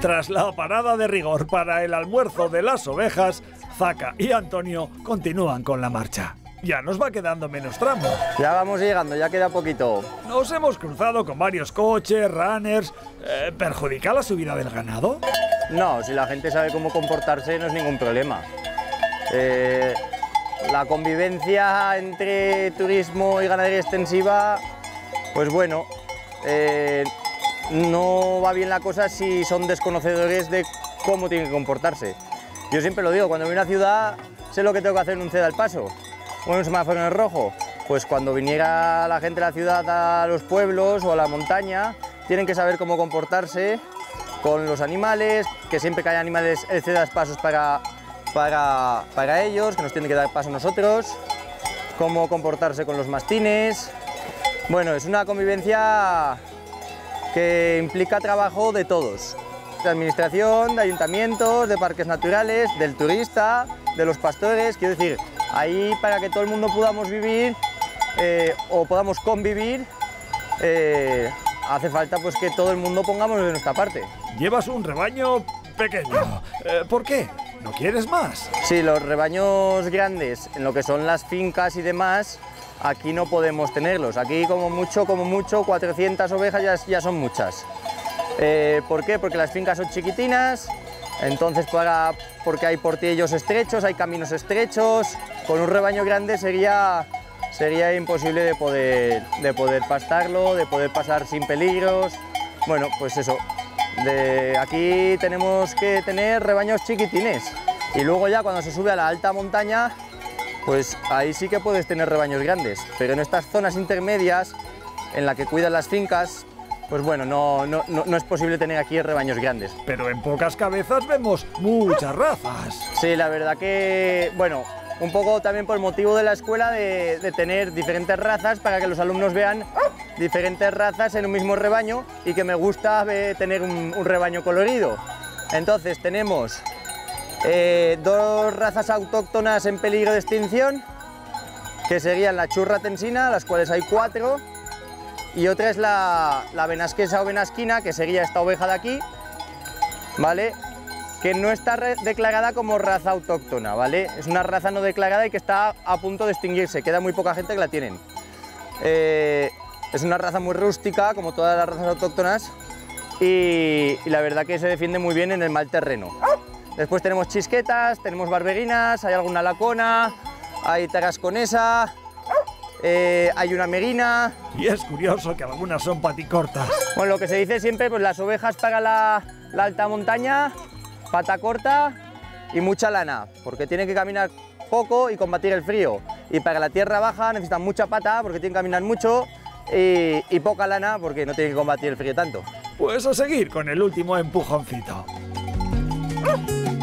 Tras la parada de rigor para el almuerzo de las ovejas, Zaca y Antonio continúan con la marcha. Ya nos va quedando menos tramo. Ya vamos llegando, ya queda poquito. Nos hemos cruzado con varios coches, runners. Eh, ¿Perjudica la subida del ganado? No, si la gente sabe cómo comportarse no es ningún problema. Eh, la convivencia entre turismo y ganadería extensiva, pues bueno, eh, no va bien la cosa si son desconocedores de cómo tienen que comportarse. Yo siempre lo digo, cuando voy a una ciudad sé lo que tengo que hacer en un ceda al paso o en un semáforo en el rojo. Pues cuando viniera la gente de la ciudad a los pueblos o a la montaña, tienen que saber cómo comportarse con los animales, que siempre que haya animales el cedas pasos para, para, para ellos, que nos tienen que dar paso a nosotros, cómo comportarse con los mastines. Bueno, es una convivencia que implica trabajo de todos, de administración, de ayuntamientos, de parques naturales, del turista, de los pastores, quiero decir, ahí para que todo el mundo podamos vivir eh, o podamos convivir, eh, hace falta pues que todo el mundo pongamos de nuestra parte. Llevas un rebaño pequeño. Eh, ¿Por qué? ¿No quieres más? Sí, los rebaños grandes, en lo que son las fincas y demás, aquí no podemos tenerlos. Aquí como mucho, como mucho, 400 ovejas ya, son muchas. Eh, ¿Por qué? Porque las fincas son chiquitinas, entonces para, porque hay portillos estrechos, hay caminos estrechos. Con un rebaño grande sería, sería imposible de poder, de poder pastarlo, de poder pasar sin peligros. Bueno, pues eso, de aquí tenemos que tener rebaños chiquitines. Y luego ya cuando se sube a la alta montaña, pues ahí sí que puedes tener rebaños grandes. Pero en estas zonas intermedias, en la que cuidan las fincas, pues bueno, no, no, no, no es posible tener aquí rebaños grandes. Pero en pocas cabezas vemos muchas razas. Sí, la verdad que, bueno, un poco también por motivo de la escuela de, de tener diferentes razas para que los alumnos vean diferentes razas en un mismo rebaño y que me gusta ve- tener un, un rebaño colorido. Entonces tenemos eh, dos razas autóctonas en peligro de extinción, que serían la churra tensina, las cuales hay cuatro, y otra es la, la venasquesa o venasquina, que sería esta oveja de aquí, ¿vale? Que no está declarada como raza autóctona, ¿vale? Es una raza no declarada y que está a punto de extinguirse, queda muy poca gente que la tienen. Eh, es una raza muy rústica, como todas las razas autóctonas, y la verdad que se defiende muy bien en el mal terreno. Después tenemos chisquetas, tenemos barbeguinas, hay alguna lacona, hay tarasconesa, eh, hay una merina. Y es curioso que algunas son paticortas. Bueno, lo que se dice siempre, pues las ovejas para la, la alta montaña, pata corta y mucha lana, porque tienen que caminar poco y combatir el frío. Y para la tierra baja necesitan mucha pata, porque tienen que caminar mucho, y, y poca lana, porque no tienen que combatir el frío tanto. Pues a seguir con el último empujoncito. Oh!